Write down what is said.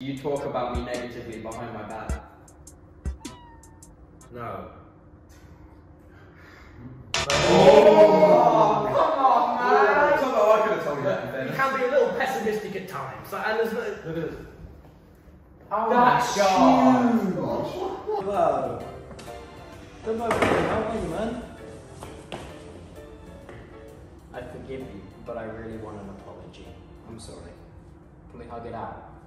You talk about me negatively behind my back. No. Oh, come on, man! Come on, I could have told you that You can be a little pessimistic at times. Like, and there's no. It is. Oh That's my god! huge. Wow. Don't know how are you, man? I forgive you, but I really want an apology. I'm sorry. Can we hug it out?